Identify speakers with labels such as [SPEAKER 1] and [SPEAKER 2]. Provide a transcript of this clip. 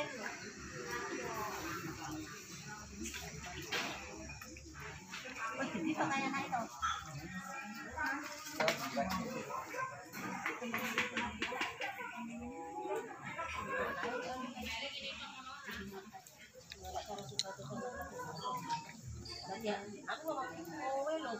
[SPEAKER 1] Dito.
[SPEAKER 2] Aku mau
[SPEAKER 1] ngomong,
[SPEAKER 2] lo,